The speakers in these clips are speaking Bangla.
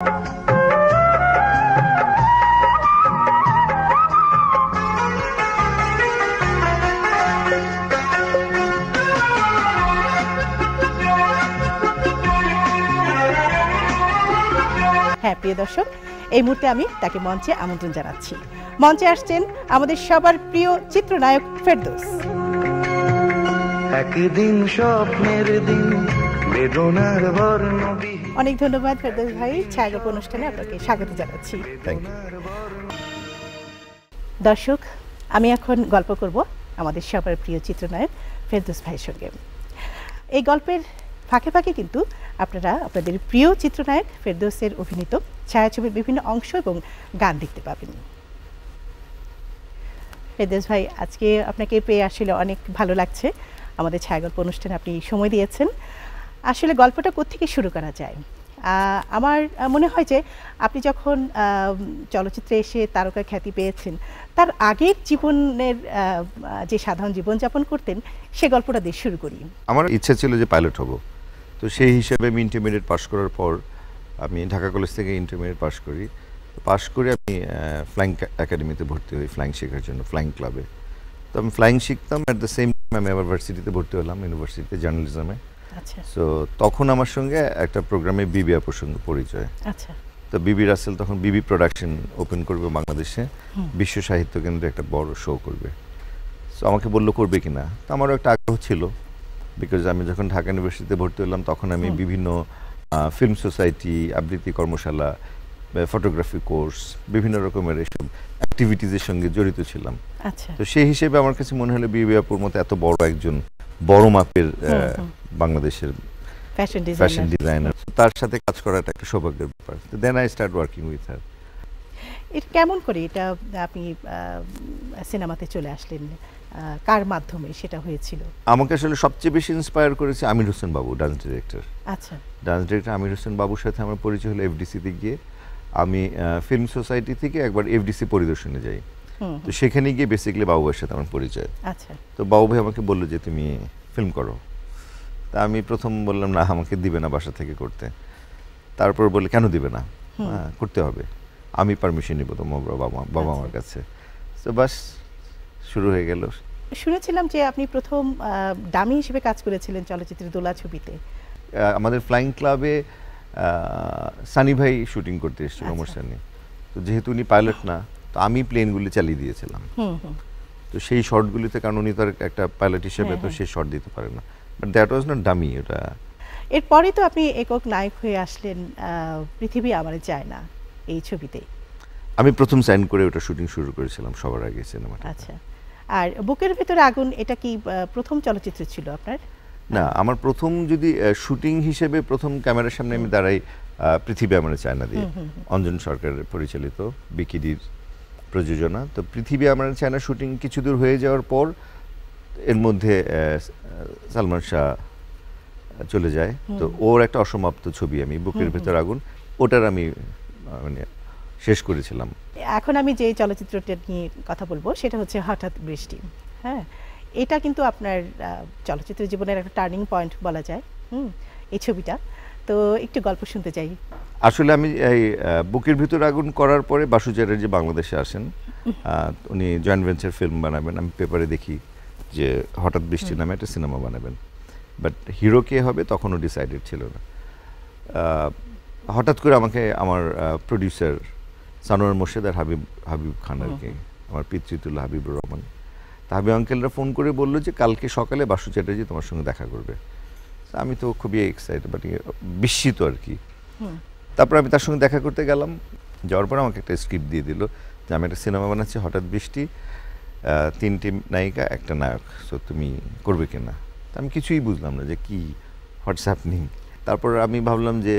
হ্যাঁ প্রিয় দর্শক, এই মুহূর্তে আমি তাকে মঞ্চে আমন্ত্রণ জানাচ্ছি। মঞ্চে আসছেন আমাদের সবার প্রিয় চিত্রনায়ক ফেরদৌস। একদিন স্বপ্নের দিন, বেদনার বর্ণ অনেক ধন্যবাদ ফেরদৌস ভাই। ছায়াগল্প অনুষ্ঠানে আপনাকে স্বাগত জানাচ্ছি। দর্শক আমি এখন গল্প করব আমাদের সবার প্রিয় চিত্রনায়ক ফেরদৌস ভাইয়ের সঙ্গে। এই গল্পের ফাঁকে ফাঁকে কিন্তু আপনারা আপনাদের প্রিয় চিত্রনায়ক ফেরদৌসের অভিনীত ছায়াছবির বিভিন্ন অংশ এবং গান দেখতে পাবেন। ফেরদৌস ভাই আজকে আপনাকে পেয়ে আসলে অনেক ভালো লাগছে। আমাদের ছায়াগল্প অনুষ্ঠানে আপনি সময় দিয়েছেন। আসলে গল্পটা কোত্থেকে শুরু করা যায়? আমার মনে হয় যে আপনি যখন চলচ্চিত্রে এসে তারকা খ্যাতি পেয়েছেন, তার আগের জীবনের যে সাধারণ জীবনযাপন করতেন, সে গল্পটা দিয়ে শুরু করি। আমার ইচ্ছা ছিল যে পাইলট হব। তো সেই হিসেবে আমি ইন্টারমিডিয়েট পাশ করার পর আমি ঢাকা কলেজ থেকে ইন্টারমিডিয়েট পাশ করি। পাশ করে আমি ফ্লাইং একাডেমিতে ভর্তি হই ফ্লাইং শেখার জন্য ফ্লাইং ক্লাবে তো আমি ফ্লাইং শিখতাম অ্যাট দ্য সেম টাইম আমি আবার ভার্সিটিতে ভর্তি হলাম ইউনিভার্সিটিতে জার্নালিজমে সো তখন আমার সঙ্গে একটা প্রোগ্রামে বিবি আপুর সঙ্গে পরিচয়। আচ্ছা। তো বিবি রাসেল তখন বিবি প্রোডাকশন ওপেন করবে বাংলাদেশে। বিশ্ব সাহিত্য কেন্দ্রে একটা বড় শো করবে। সো আমাকে বলল করবে কিনা তো আমারও একটা আগ্রহ ছিল। বিকজ আমি যখন ঢাকা ইউনিভার্সিটিতে ভর্তি হলাম তখন আমি বিভিন্ন ফিল্ম সোসাইটি আবৃত্তি কর্মশালা ফটোগ্রাফি কোর্স বিভিন্ন রকমের এসব অ্যাক্টিভিটিজের সঙ্গে জড়িত ছিলাম। আচ্ছা। তো সেই হিসেবে আমার কাছে মনে হলো বিবি আপুর মতো এত বড় একজন বড় মাপের বাংলাদেশের ফ্যাশন ফ্যাশন ডিজাইনার তার সাথে কাজ করাটা একটা সৌভাগ্যের ব্যাপার। Then I start working with her এটা কেমন করে এটা আপনি সিনেমাতে চলে আসলেন কার মাধ্যমে সেটা হয়েছিল? আমাকে আসলে সবচেয়ে বেশি ইন্সপায়ার করেছে আমির হোসেন বাবু ডান্স ডিরেক্টর আচ্ছা। ডান্স ডিরেক্টর আমির হোসেন বাবুর সাথে আমার পরিচয় হলো এফডিসি এফডিসিতে গিয়ে। আমি ফিল্ম সোসাইটি থেকে একবার এফডিসি পরিদর্শনে যাই। তো সেখানে গিয়ে বেসিক্যালি বাবুর সাথে আমার পরিচয়। আচ্ছা। তো বাবু ভাই আমাকে বলল যে তুমি ফিল্ম করো। তা আমি প্রথম বললাম না আমাকে দিবে না বাসা থেকে করতে। তারপর বলে কেন দিবে না? হ্যাঁ, করতে হবে। আমি পারমিশন নিব তোমার বাবা বাবা আমার কাছে। তো বাস শুরু হয়ে গেল। শুনেছিলাম যে আপনি প্রথম ডামি হিসেবে কাজ করেছিলেন চলচ্চিত্রের দোলা ছবিতে। আমাদের ফ্লাইং ক্লাবে সানি ভাই শুটিং করতে এসেছিল আচ্ছা। ওমর সানি। তো যেহেতু উনি পাইলট না তো আমি প্লেনগুলি চালিয়ে দিয়েছিলাম। তো সেই শর্টগুলিতে কারণ উনি তার একটা পাইলট হিসেবে হ্যাঁ, তো হ্যাঁ। সেই শর্ট দিতে পারে না। But that was not dummy ওটা এরপরে তো আপনি একক নায়ক হয়ে আসলেন পৃথিবী আমার চায় না এই ছবিতে। আমি প্রথম সাইন করে ওটা শুটিং শুরু করেছিলাম সবার আগে সিনেমাটা। আচ্ছা। আর বুকের ভেতরে আগুন এটা কি প্রথম চলচ্চিত্র ছিল আপনার? না আমার প্রথম যদি শুটিং হিসেবে প্রথম ক্যামেরার সামনে আমি দাঁড়াই পৃথিবী আমার চায়না দিয়ে। অঞ্জন সরকারের পরিচালিত বিকিডির প্রযোজনা। তো পৃথিবী আমার চায়না শুটিং কিছু দূর হয়ে যাওয়ার পর এর মধ্যে সালমান শাহ চলে যায়। তো ওর একটা অসমাপ্ত ছবি আমি বুকের ভেতর আগুন ওটার আমি মানে শেষ করেছিলাম। এখন আমি যে চলচ্চিত্রটা নিয়ে কথা বলব সেটা হচ্ছে হঠাৎ বৃষ্টি। হ্যাঁ এটা কিন্তু আপনার চলচ্চিত্র জীবনের একটা টার্নিং পয়েন্ট বলা যায় হুম এই ছবিটা। তো একটু গল্প শুনতে চাই। আসলে আমি এই বুকের ভিতর আগুন করার পরে বাসু চ্যাটার্জি বাংলাদেশে আসেন উনি জয়েন্ট ভেঞ্চার ফিল্ম বানাবেন আমি পেপারে দেখি। যে হঠাৎ বৃষ্টি নামে একটা সিনেমা বানাবেন। বাট হিরো কে হবে তখনও ডিসাইডেড ছিল না। হঠাৎ করে আমাকে আমার প্রডিউসার সানোয়ার মোর্শেদ আর হাবিব হাবিব খান আর কি আমার পিতৃতুল্য হাবিবুর রহমান। তা হাবিব আঙ্কেলরা ফোন করে বলল যে কালকে সকালে বাসু চ্যাটার্জি তোমার সঙ্গে দেখা করবে। আমি তো খুবই এক্সাইটেড বাট বিস্মিত আর কি। তারপর আমি তার সঙ্গে দেখা করতে গেলাম। যাওয়ার পর আমাকে একটা স্ক্রিপ্ট দিয়ে দিল যে আমি একটা সিনেমা বানাচ্ছি হঠাৎ বৃষ্টি। তিনটি নায়িকা একটা নায়ক। সো তুমি করবে কিনা? তা আমি কিছুই বুঝলাম না যে কি হোয়াটসঅ্যাপ নেই তারপর আমি ভাবলাম যে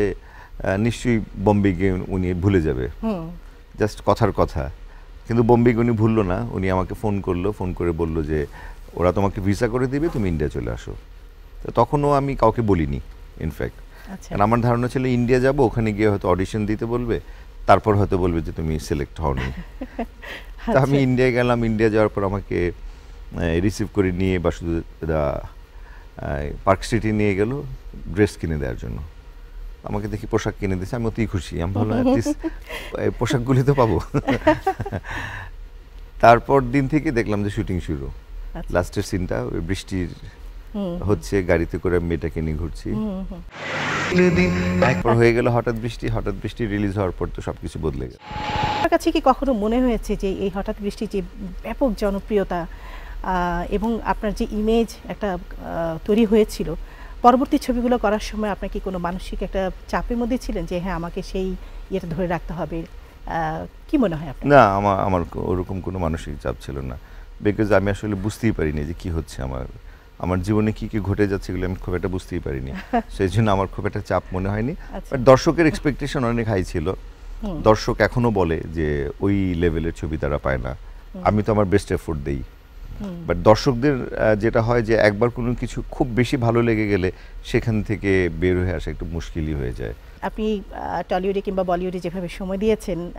নিশ্চয়ই বম্বে গিয়ে উনি ভুলে যাবে। জাস্ট কথার কথা। কিন্তু বোম্বে উনি ভুললো না। উনি আমাকে ফোন করল ফোন করে বলল যে ওরা তোমাকে ভিসা করে দিবে তুমি ইন্ডিয়া চলে আসো। তো তখনও আমি কাউকে বলিনি ইনফ্যাক্ট আচ্ছা। কারণ আমার ধারণা ছিল ইন্ডিয়া যাব ওখানে গিয়ে হয়তো অডিশন দিতে বলবে। তারপর হয়তো বলবে যে তুমি সিলেক্ট হওনি তা আমি আচ্ছা। ইন্ডিয়া গেলাম ইন্ডিয়া যাওয়ার পর আমাকে রিসিভ করে নিয়ে বা শুধু পার্ক স্ট্রিটে নিয়ে গেল ড্রেস কিনে দেওয়ার জন্য আমাকে দেখি পোশাক কিনে দিয়েছে আমি অতি খুশি আমি ভালো পোশাকগুলি তো পাবো তারপর দিন থেকে দেখলাম যে শুটিং শুরু আচ্ছা। লাস্টের সিনটা ওই বৃষ্টির হচ্ছে গাড়িতে করে মেয়েটাকে নিয়ে ঘুরছি। হুম, হুম। দিন একবার হয়ে গেল হঠাৎ বৃষ্টি হঠাৎ বৃষ্টি রিলিজ হওয়ার পর তো সবকিছু বদলে গেল। আপনার কাছে কি কখনো মনে হয়েছে যে এই হঠাৎ বৃষ্টি যে ব্যাপক জনপ্রিয়তা এবং আপনার যে ইমেজ একটা তৈরি হয়েছিল পরবর্তী ছবিগুলো করার সময় আপনার কি কোনো মানসিক একটা চাপের মধ্যে ছিলেন যে হ্যাঁ আমাকে সেই ইয়েটা ধরে রাখতে হবে? কি মনে হয় আপনার? না আমার আমার ওরকম কোনো মানসিক চাপ ছিল না। বিকজ আমি আসলে বুঝতেই পারিনি যে কি হচ্ছে আমার। আমার জীবনে কি কি ঘটে যাচ্ছে এগুলো আমি খুব একটা বুঝতেই পারিনি। সেই জন্য আমার খুব একটা চাপ মনে হয়নি। আচ্ছা। বাট দর্শকের এক্সপেকটেশন অনেক হাই ছিল। দর্শক এখনও বলে যে ওই লেভেলের ছবি তারা পায় না। আমি তো আমার বেস্ট এফোর্ট দেই। বাট দর্শকদের যেটা হয় যে একবার কোনো কিছু খুব বেশি ভালো লেগে গেলে সেখান থেকে বের হয়ে আসা একটু মুশকিলই হয়ে যায়। আপনি টলিউডে কিংবা বলিউডে যেভাবে সময় দিয়েছেন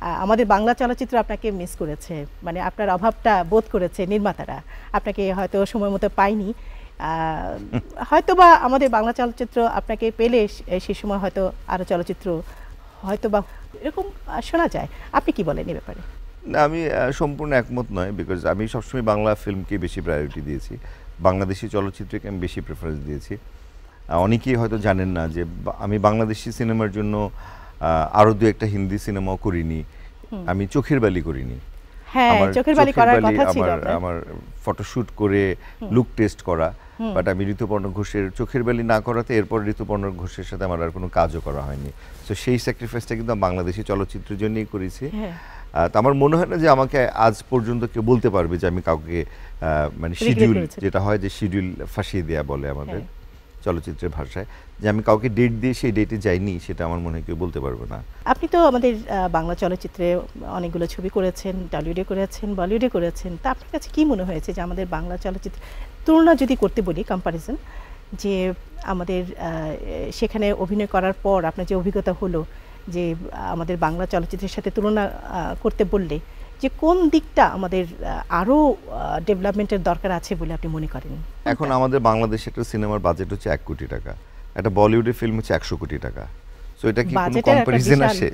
আমাদের বাংলা চলচ্চিত্র আপনাকে মিস করেছে। মানে আপনার অভাবটা বোধ করেছে নির্মাতারা। আপনাকে হয়তো সময় মতো পায়নি। হয়তো বা আমাদের বাংলা চলচ্চিত্র আপনাকে পেলে সে- সে সময় হয়তো আরও চলচ্চিত্র হয়তো বা এরকম শোনা যায়। আপনি কি বলেন এ ব্যাপারে? না আমি সম্পূর্ণ একমত নয় বিকজ আমি সবসময় বাংলা ফিল্মকে বেশি প্রায়োরিটি দিয়েছি। বাংলাদেশি চলচ্চিত্রকে আমি বেশি প্রেফারেন্স দিয়েছি। অনেকেই হয়তো জানেন না যে আমি বাংলাদেশি সিনেমার জন্য আরও দু একটা হিন্দি সিনেমাও করিনি। আমি চোখের বালি করিনি। হ্যাঁ আমার চোখের বালি আমার আমার ফটোশুট করে লুক টেস্ট করা। বাট আমি ঋতুপর্ণ ঘোষের চোখের বালি না করাতে এরপর ঋতুপর্ণ ঘোষের সাথে আমার আর কোনো কাজও করা হয়নি। তো সেই স্যাক্রিফাইসটা কিন্তু আমি বাংলাদেশি চলচ্চিত্রের জন্যই করেছি। হ্যাঁ। তো আমার মনে হয় না যে আমাকে আজ পর্যন্ত কেউ বলতে পারবে যে আমি কাউকে মানে শিডিউল যেটা হয় যে শিডিউল ফাঁসিয়ে দেয়া বলে আমাদের হ্যাঁ। চলচ্চিত্রের ভাষায় যে আমি কাউকে ডেট দিয়ে সেই ডেটে যাইনি সেটা আমার মনে হয় কেউ বলতে পারবে না। আপনি তো আমাদের বাংলা চলচ্চিত্রে অনেকগুলো ছবি করেছেন টলিউডে করেছেন বলিউডে করেছেন। তা আপনার কাছে কি মনে হয়েছে যে আমাদের বাংলা চলচ্চিত্র তুলনা যদি করতে বলি কম্পারিজন যে আমাদের সেখানে অভিনয় করার পর আপনার যে অভিজ্ঞতা হলো যে আমাদের বাংলা চলচ্চিত্রের সাথে তুলনা করতে বললে যে কোন দিকটা আমাদের আরও ডেভেলপমেন্টের দরকার আছে বলে আপনি মনে করেন? এখন আমাদের বাংলাদেশে একটা সিনেমার বাজেট হচ্ছে এক কোটি টাকা। একটা বলিউডের ফিল্ম হচ্ছে একশো কোটি টাকা। সো এটা কি কোনো কম্পারিজন আসে?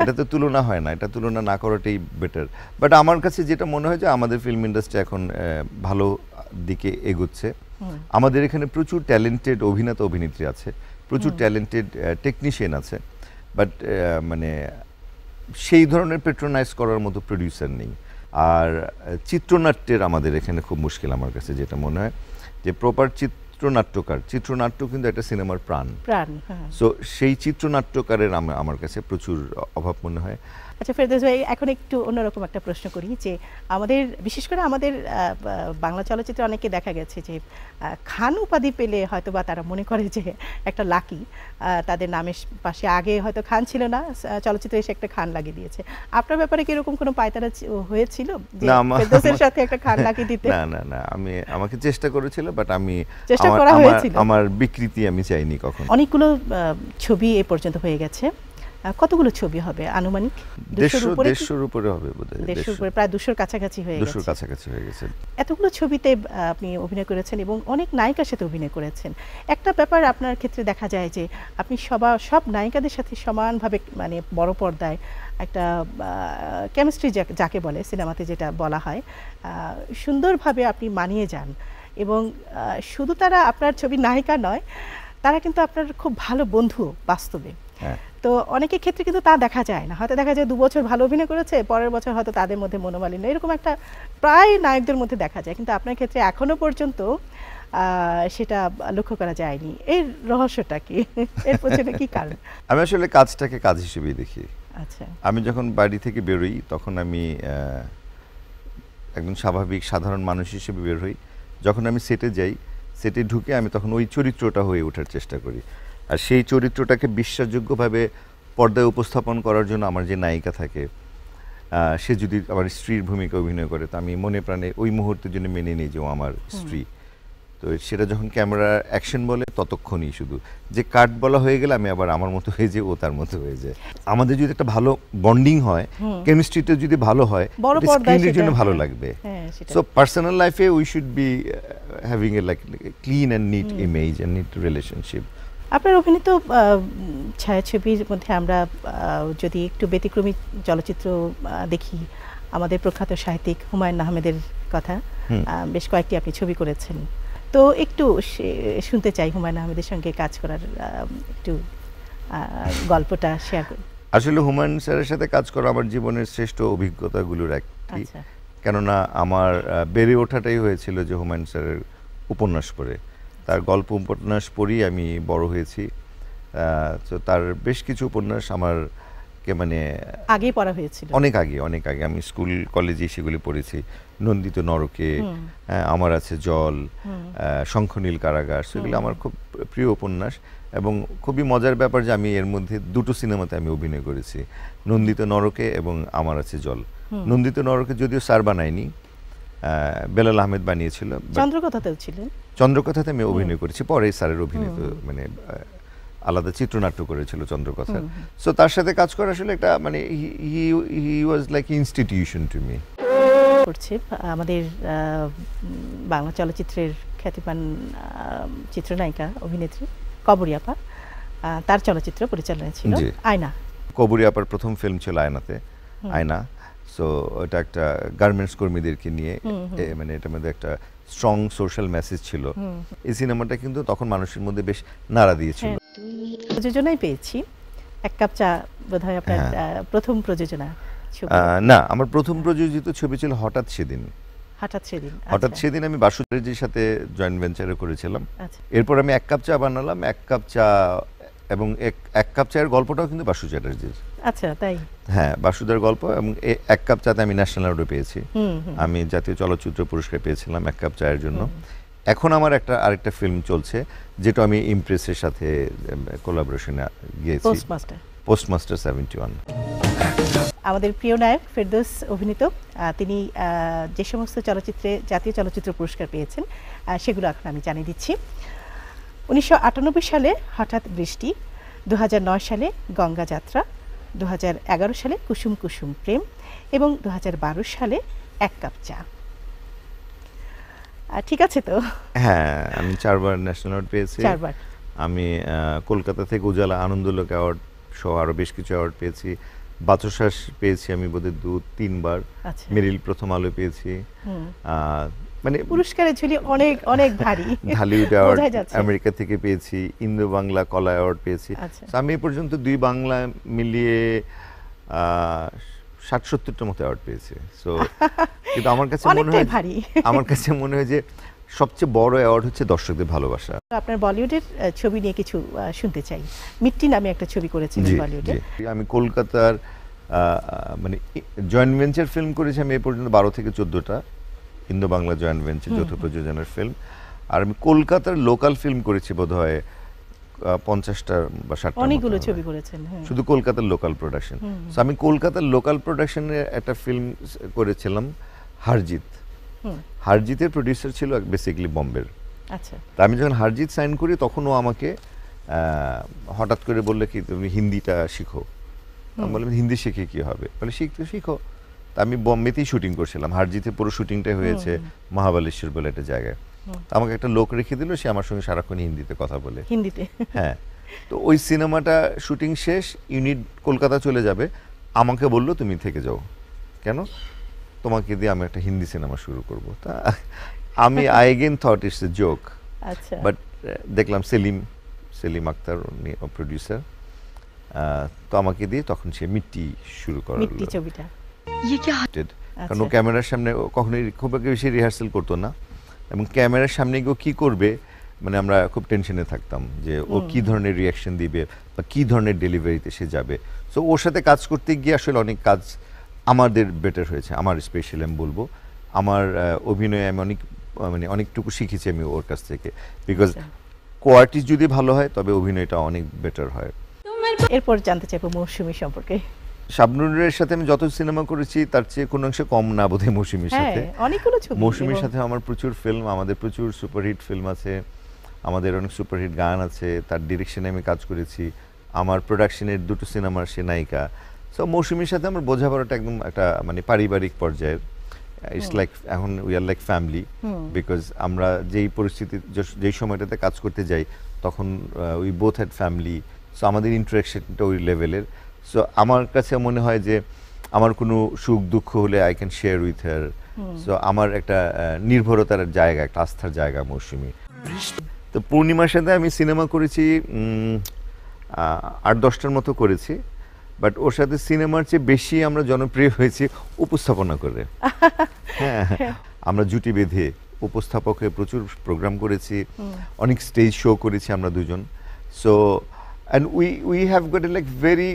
এটা তো তুলনা হয় না। এটা তুলনা না করাটাই বেটার বাট আমার কাছে যেটা মনে হয় যে আমাদের ফিল্ম ইন্ডাস্ট্রি এখন ভালো দিকে এগোচ্ছে। আমাদের এখানে প্রচুর ট্যালেন্টেড অভিনেতা অভিনেত্রী আছে। প্রচুর ট্যালেন্টেড টেকনিশিয়ান আছে। বাট মানে সেই ধরনের পেট্রোনাইজ করার মতো প্রডিউসার নেই। আর চিত্রনাট্যের আমাদের এখানে খুব মুশকিল আমার কাছে যেটা মনে হয় যে প্রপার চিত্রনাট্যকার চিত্রনাট্য কিন্তু একটা সিনেমার প্রাণ। প্রাণ হ্যাঁ। সো সেই চিত্রনাট্যকারের আমার কাছে প্রচুর অভাব মনে হয়। আচ্ছা ফেরদৌস ভাই এখন একটু অন্যরকম একটা প্রশ্ন করি যে আমাদের বিশেষ করে আমাদের বাংলা চলচ্চিত্রে অনেকে দেখা গেছে যে খান উপাধি পেলে হয়তো বা তারা মনে করে যে একটা লাকি তাদের নামের পাশে আগে হয়তো খান ছিল না চলচ্চিত্রে এসে একটা খান লাগিয়ে দিয়েছে। আপনার ব্যাপারে কি এরকম কোনো পায়তারা হয়েছিল ফেরদৌসের সাথে একটা খান লাগিয়ে দিতে? না না না আমি আমাকে চেষ্টা করেছিল বাট আমি চেষ্টা করা হয়েছিল। আমার বিকৃতি আমি চাইনি কখন। অনেকগুলো ছবি এ পর্যন্ত হয়ে গেছে। কতগুলো ছবি হবে আনুমানিক? উপরে দেড়শোর উপরে হবে বোধহয় দেড়শোর উপরে প্রায় দুশোর কাছাকাছি হয়ে গেছে। কাছাকাছি হয়ে গেছে। এতগুলো ছবিতে আপনি অভিনয় করেছেন এবং অনেক নায়িকার সাথে অভিনয় করেছেন। একটা ব্যাপার আপনার ক্ষেত্রে দেখা যায় যে আপনি সবা সব নায়িকাদের সাথে সমানভাবে মানে বড় পর্দায় একটা কেমিস্ট্রি যাকে বলে সিনেমাতে যেটা বলা হয় সুন্দরভাবে আপনি মানিয়ে যান এবং শুধু তারা আপনার ছবি নায়িকা নয় তারা কিন্তু আপনার খুব ভালো বন্ধু বাস্তবে। তো অনেকের ক্ষেত্রে কিন্তু তা দেখা যায় না। হয়তো দেখা যায় দু বছর ভালো অভিনয় করেছে পরের বছর হয়তো তাদের মধ্যে মনোমালিন্য। এরকম একটা প্রায় নায়কদের মধ্যে দেখা যায়। কিন্তু আপনার ক্ষেত্রে এখনও পর্যন্ত সেটা লক্ষ্য করা যায়নি। এর রহস্যটা কি? এর পেছনে কি কারণ? আমি আসলে কাজটাকে কাজ হিসেবেই দেখি। আচ্ছা। আমি যখন বাড়ি থেকে বেরোই তখন আমি একজন স্বাভাবিক সাধারণ মানুষ হিসেবে বের হই। যখন আমি সেটে যাই সেটে ঢুকে আমি তখন ওই চরিত্রটা হয়ে ওঠার চেষ্টা করি। আর সেই চরিত্রটাকে বিশ্বাসযোগ্যভাবে পর্দায় উপস্থাপন করার জন্য আমার যে নায়িকা থাকে সে যদি আমার স্ত্রীর ভূমিকা অভিনয় করে তো আমি মনে প্রাণে ওই মুহূর্তের জন্য মেনে নিই যে ও আমার স্ত্রী। তো সেটা যখন ক্যামেরা অ্যাকশন বলে ততক্ষণই শুধু। যে কাট বলা হয়ে গেলে আমি আবার আমার মতো হয়ে যাই ও তার মতো হয়ে যায়। আমাদের যদি একটা ভালো বন্ডিং হয় কেমিস্ট্রিটা যদি ভালো হয় স্ক্রিনের জন্য ভালো হ্যাঁ। লাগবে। সো পার্সোনাল লাইফে we should be having a like clean and neat image and neat relationship আপনার অভিনীত ছায়াছবির মধ্যে আমরা যদি একটু ব্যতিক্রমী চলচ্চিত্র দেখি আমাদের প্রখ্যাত সাহিত্যিক হুমায়ুন আহমেদের কথা বেশ কয়েকটি আপনি ছবি করেছেন। তো একটু শুনতে চাই হুমায়ুন আহমেদের সঙ্গে কাজ করার একটু গল্পটা শেয়ার করুন আসলে হুমায়ুন স্যারের সাথে কাজ করা আমার জীবনের শ্রেষ্ঠ অভিজ্ঞতাগুলোর একটি। আচ্ছা। কেননা আমার বেড়ে ওঠাটাই হয়েছিল যে হুমায়ুন স্যারের উপন্যাস পড়ে। তার গল্প উপন্যাস পড়ি আমি বড় হয়েছি। তো তার বেশ কিছু উপন্যাস আমার কে মানে আগেই পড়া হয়েছিল। অনেক আগে অনেক আগে। আমি স্কুল কলেজে সেগুলি পড়েছি। নন্দিত নরকে হ্যাঁ, আমার আছে জল শঙ্খনীল কারাগার। সেগুলি আমার খুব প্রিয় উপন্যাস এবং খুবই মজার ব্যাপার যে আমি এর মধ্যে দুটো সিনেমাতে আমি অভিনয় করেছি। নন্দিত নরকে এবং আমার আছে জল। নন্দিত নরকে যদিও স্যার বানায়নি বেলাল আহমেদ বানিয়েছিল চন্দ্রকথাতেও ছিলেন। চন্দ্রকথাতে আমি অভিনয় করেছি পরে স্যারের অভিনীত মানে আলাদা চিত্রনাট্য করেছিল চন্দ্রকথার সো তার সাথে কাজ করা আসলে একটা মানে he was like institution to me করছে আমাদের বাংলা চলচ্চিত্রের খ্যাতিমান চিত্রনায়িকা অভিনেত্রী কবরী আপা। তার চলচ্চিত্র পরিচালনা ছিল আয়না। কবরী আপার প্রথম ফিল্ম ছিল আয়নাতে। আয়না। সো এটা একটা গার্মেন্টস কর্মীদেরকে নিয়ে মানে এটার মধ্যে একটা স্ট্রং সোশ্যাল মেসেজ ছিল। এই সিনেমাটা কিন্তু তখন মানুষের মধ্যে বেশ নাড়া দিয়েছিল। প্রযোজনাই পেয়েছি। এক কাপ চা বোধহয় আপনার হ্যাঁ। প্রথম প্রযোজনা ছবি। না আমার প্রথম প্রযোজিত ছবি ছিল হঠাৎ সেদিন। হঠাৎ সেদিন হঠাৎ আচ্ছা, সেদিন আমি বাসুদেবজির সাথে জয়েন্ট ভেঞ্চারে করেছিলাম। আচ্ছা। এরপর আমি এক কাপ চা বানালাম এক কাপ চা এবং এক- এক কাপ চায়ের গল্পটাও কিন্তু বাসু চ্যাটার্জির। আচ্ছা তাই। হ্যাঁ বাসুদার গল্প এবং এক কাপ চাতে আমি ন্যাশনাল অ্যাওয়ার্ডও পেয়েছি। আমি জাতীয় চলচ্চিত্র পুরস্কার পেয়েছিলাম এক কাপ চায়ের জন্য। এখন আমার একটা আরেকটা ফিল্ম চলছে যেটা আমি ইমপ্রেসের সাথে কোলাবোরেশনে গিয়েছি। পোস্টমাস্টার পোস্টমাস্টার সেভেন্টি ওয়ান আমাদের প্রিয় নায়ক ফেরদৌস অভিনীত তিনি যে সমস্ত চলচ্চিত্রে জাতীয় চলচ্চিত্র পুরস্কার পেয়েছেন সেগুলো এখন আমি জানিয়ে দিচ্ছি। উনিশশো আটানব্বই সালে হঠাৎ বৃষ্টি দু হাজার নয় সালে গঙ্গা যাত্রা দুহাজার এগারো সালে কুসুম কুসুম প্রেম এবং দু হাজার বারো সালে এক কাপ চা। ঠিক আছে তো? হ্যাঁ আমি চারবার ন্যাশনাল অ্যাওয়ার্ড পেয়েছি। চারবার। আমি কলকাতা থেকে উজালা আনন্দলোক অ্যাওয়ার্ড সহ আরও বেশ কিছু অ্যাওয়ার্ড পেয়েছি। বাচশ্বাস পেয়েছি আমি বোধহয় দু তিনবার আচ্ছা। মেরিল প্রথম আলো পেয়েছি। মানে পুরস্কারের ঝুলি অনেক অনেক ভারী। ঢালিউড অ্যাওয়ার্ড আমেরিকা থেকে পেয়েছি ইন্দো বাংলা কলা অ্যাওয়ার্ড পেয়েছি। আচ্ছা। আমি এ পর্যন্ত দুই বাংলা মিলিয়ে ষাট সত্তরটার মতো অ্যাওয়ার্ড পেয়েছি। সো কিন্তু আমার কাছে মনে হয় ভারী। আমার কাছে মনে হয় যে সবচেয়ে বড় অ্যাওয়ার্ড হচ্ছে দর্শকদের ভালোবাসা। আপনার বলিউডের ছবি নিয়ে কিছু শুনতে চাই। মিট্টি নামে একটা ছবি করেছিলেন বলিউডে আমি কলকাতার মানে জয়েন্ট ভেঞ্চার ফিল্ম করেছি আমি এ পর্যন্ত বারো থেকে চোদ্দোটা। ইন্দো বাংলা জয়েন্ট ভেঞ্চার যৌথ প্রযোজনার ফিল্ম। আর আমি কলকাতার লোকাল ফিল্ম করেছি বোধ হয় পঞ্চাশটা বা ষাটটা অনেকগুলো ছবি করেছেন হ্যাঁ। শুধু কলকাতার লোকাল প্রোডাকশন সো আমি কলকাতার লোকাল প্রোডাকশনে একটা ফিল্ম করেছিলাম হারজিত হারজিতের প্রডিউসার ছিল বেসিক্যালি বম্বের। আচ্ছা। তা আমি যখন হারজিত সাইন করি তখন ও আমাকে হঠাৎ করে বললে কি তুমি হিন্দিটা শিখো। আমি বললাম হিন্দি শিখে কি হবে? বলে শিখতে শিখো। আমি বম্বেতেই শুটিং করছিলাম। হারজিতে পুরো শুটিংটাই হয়েছে মহাবালেশ্বর বলে একটা জায়গায়। আমাকে একটা লোক রেখে দিল সে আমার সঙ্গে সারাক্ষণ হিন্দিতে কথা বলে। হিন্দিতে। হ্যাঁ। তো ওই সিনেমাটা শুটিং শেষ ইউনিট কলকাতা চলে যাবে। আমাকে বলল তুমি থেকে যাও। কেন? তোমাকে দিয়ে আমি একটা হিন্দি সিনেমা শুরু করব। তা আমি I again thought it's a joke আচ্ছা। বাট দেখলাম সেলিম সেলিম আক্তার প্রডিউসার তো আমাকে দিয়ে তখন সে মিট্টি শুরু করা মিট্টি ছবিটা। কারণ ও আচ্ছা। ক্যামেরার সামনে ও কখনোই খুব একটা বেশি রিহার্সেল করতো না। এবং ক্যামেরার সামনে গিয়ে কী করবে মানে আমরা খুব টেনশনে থাকতাম যে ও কি ধরনের রিয়াকশন দিবে বা কি ধরনের ডেলিভারিতে সে যাবে। সো ওর সাথে কাজ করতে গিয়ে আসলে অনেক কাজ আমাদের বেটার হয়েছে। আমার স্পেশালি আমি বলব। আমার আহ, অভিনয়ে আমি অনেক মানে অনেকটুকু শিখেছি আমি ওর কাছ থেকে। বিকজ আচ্ছা। কোয়ার্টিস যদি ভালো হয় তবে অভিনয়টা অনেক বেটার হয়। এরপর জানতে চাইব মৌসুমী সম্পর্কে। শাবনুরের সাথে আমি যত সিনেমা করেছি তার চেয়ে কোনো অংশে কম না বোধহয় মৌসুমীর হ্যাঁ সাথে। অনেকগুলো ছবি মৌসুমীর সাথে আমার প্রচুর ফিল্ম আমাদের প্রচুর সুপারহিট ফিল্ম আছে আমাদের অনেক সুপারহিট গান আছে তার ডিরেকশনে আমি কাজ করেছি আমার প্রোডাকশনের দুটো সিনেমার সে নায়িকা। সো মৌসুমীর সাথে আমার বোঝাপড়াটা একদম একটা মানে পারিবারিক পর্যায়ের। ইটস লাইক এখন we are like family because আমরা যেই পরিস্থিতি যেই সময়টাতে কাজ করতে যাই তখন we both had family so আমাদের ইন্টারাকশনটা ওই লেভেলের সো আমার কাছে মনে হয় যে আমার কোনো সুখ দুঃখ হলে I can share with her so আমার একটা নির্ভরতার জায়গা একটা আস্থার জায়গা মৌসুমি। তো পূর্ণিমার সাথে আমি সিনেমা করেছি আট দশটার মতো করেছি। বাট ওর সাথে সিনেমার চেয়ে বেশি আমরা জনপ্রিয় হয়েছি উপস্থাপনা করে। হ্যাঁ আমরা জুটি বেঁধে উপস্থাপক হয়ে প্রচুর প্রোগ্রাম করেছি। অনেক স্টেজ শো করেছি আমরা দুজন। So and we we have got a like very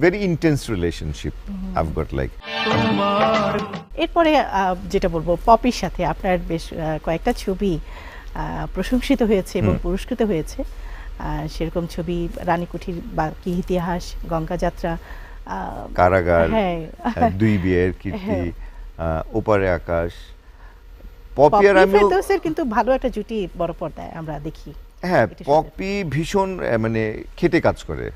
very intense relationship have got like এরপরে আহ, যেটা বলব পপির সাথে আপনার বেশ কয়েকটা ছবি প্রশংসিত হয়েছে এবং পুরস্কৃত হয়েছে। সেরকম ছবি রানীকুঠির বাকি ইতিহাস গঙ্গা যাত্রা কারাগার হ্যাঁ। দুই বিয়ের কীর্তি হ্যাঁ। ওপারে আকাশ পপি আর ফেরদৌসের কিন্তু ভালো একটা জুটি বড় পর্দায় আমরা দেখি। হ্যাঁ পপি ভীষণ মানে খেটে কাজ করে।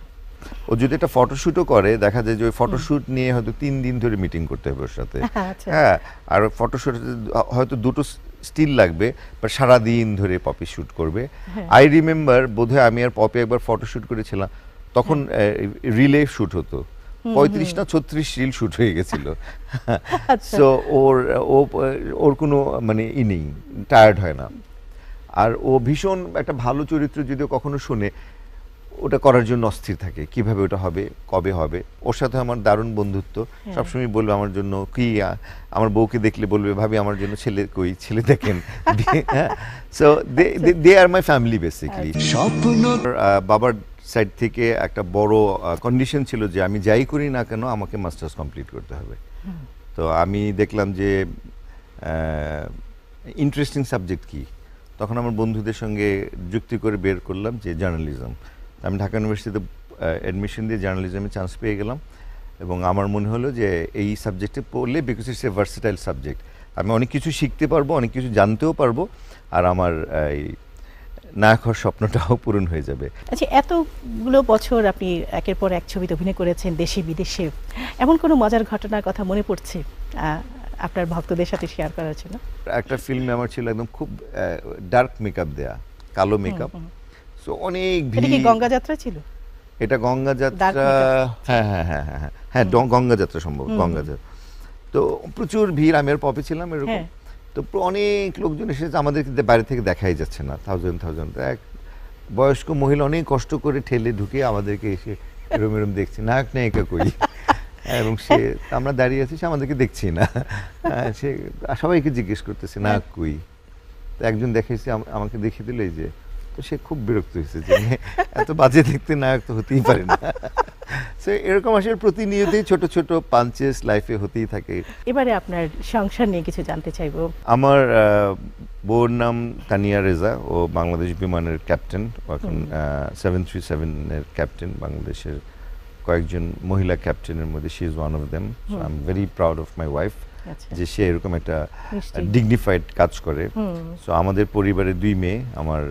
ও যদি একটা ফটোশ্যুটও করে দেখা যায় যে ওই ফটোশ্যুট নিয়ে হয়তো তিন দিন ধরে মিটিং করতে হবে ওর সাথে। আচ্ছা। হ্যাঁ আর ফটোশ্যুট হয়তো দুটো স্টিল লাগবে বাট সারাদিন ধরে পপি শ্যুট করবে। হ্যাঁ। আই রিমেম্বার বোধহয় আমি আর পপি একবার ফটোশ্যুট করেছিলাম তখন রিলে শ্যুট হতো। পঁয়ত্রিশ না ছত্রিশ রিল শ্যুট হয়ে গেছিল। আচ্ছা। সো ওর ও ওর কোনো মানে ই নেই টায়ার্ড হয় না। আর ও ভীষণ একটা ভালো চরিত্র যদিও কখনো শুনে ওটা করার জন্য অস্থির থাকে কীভাবে ওটা হবে কবে হবে। ওর সাথে আমার দারুণ বন্ধুত্ব। হ্যাঁ। সবসময় বলবে আমার জন্য কি আমার বউকে দেখলে বলবে ভাবি আমার জন্য ছেলে কই ছেলে দেখেন। So they are my family basically স্বপ্ন বাবার সাইড থেকে একটা বড় কন্ডিশন ছিল যে আমি যাই করি না কেন আমাকে মাস্টার্স কমপ্লিট করতে হবে। তো আমি দেখলাম যে ইন্টারেস্টিং সাবজেক্ট কি? তখন আমার বন্ধুদের সঙ্গে যুক্তি করে বের করলাম যে জার্নালিজম। আমি ঢাকা ইউনিভার্সিটিতে অ্যাডমিশন দিয়ে জার্নালিজমে চান্স পেয়ে গেলাম এবং আমার মনে হলো যে এই সাবজেক্টে পড়লে because it's a versatile subject আমি অনেক কিছু শিখতে পারব, অনেক কিছু জানতেও পারব আর আমার, এই নায়ক হওয়ার স্বপ্নটাও পূরণ হয়ে যাবে। আচ্ছা এতগুলো বছর আপনি একের পর এক ছবিতে অভিনয় করেছেন দেশে বিদেশে এমন কোনো মজার ঘটনার কথা মনে পড়ছে? আপনার ভক্তদের সাথে শেয়ার করার ছিল একটা ফিল্মে আমার ছিল একদম খুব ডার্ক মেকআপ দেয়া কালো মেকআপ সো অনেক এটা কি গঙ্গা যাত্রা ছিল? এটা গঙ্গা যাত্রা হ্যাঁ হ্যাঁ হ্যাঁ হ্যাঁ হ্যাঁ হ্যাঁ গঙ্গা যাত্রা সম্ভব গঙ্গা যাত্রা। তো প্রচুর ভিড় আমি আর পপে ছিলাম এরকম। হ্যাঁ। তো অনেক লোকজন এসেছে আমাদেরকে দে- বাইরে থেকে দেখাই যাচ্ছে না থাউজেন্ড থাউজেন্ড এক বয়স্ক মহিলা অনেক কষ্ট করে ঠেলে ঢুকে আমাদেরকে এসে এরম এরম দেখছে নায়ক নায়িকা কই? এবং সে আমরা দাঁড়িয়ে আছি সে আমাদেরকে দেখছি না। হ্যাঁ, সে সবাইকে জিজ্ঞেস করতেছে না কুই? তো একজন দেখাইছে আম- আমাকে দেখিয়ে দিল এই যে। তো সে খুব বিরক্ত হয়েছে যে এত বাজে দেখতে নায়ক তো হতেই পারে না। সে এরকম আসলে প্রতিনিয়তই ছোট ছোট পাঞ্চেস লাইফে হতেই থাকে। এবারে আপনার সংসার নিয়ে কিছু জানতে চাইব। আমার বউর নাম তানিয়া রেজা। ও বাংলাদেশ বিমানের ক্যাপ্টেন ও এখন সেভেন থ্রি সেভেনের ক্যাপ্টেন বাংলাদেশের কয়েকজন মহিলা ক্যাপ্টেনের মধ্যে she is one of them I am very proud of my wife যে সে এরকম একটা। ডিগনিফাইড কাজ করে। সো আমাদের পরিবারে দুই মেয়ে আমার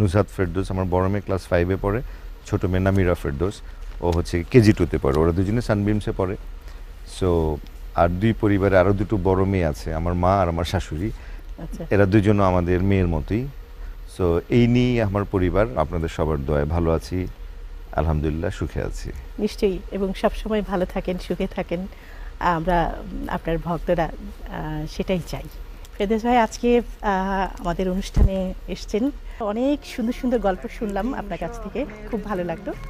নুসাদ ফেরদোস আমার বড় মেয়ে ক্লাস ফাইভে পড়ে ছোট মেয়ে নামিরা ফেরদোস। ও হচ্ছে কেজি টুতে পড়ে ওরা দুজনে সানবিমসে পড়ে। সো আর দুই পরিবারে আরও দুটো বড় মেয়ে আছে আমার মা আর আমার শাশুড়ি। আচ্ছা। এরা দুজনও আমাদের মেয়ের মতোই। সো এই নিয়েই আমার পরিবার আপনাদের সবার দয়ায় ভালো আছি। আলহামদুলিল্লাহ, সুখে আছি। নিশ্চয়ই, এবং সব সময় ভালো থাকেন, সুখে থাকেন। আমরা, আপনার ভক্তরা সেটাই চাই। ফেরদেশ ভাই, আজকে আমাদের অনুষ্ঠানে এসছেন। অনেক সুন্দর সুন্দর গল্প শুনলাম আপনার কাছ থেকে। খুব ভালো লাগল।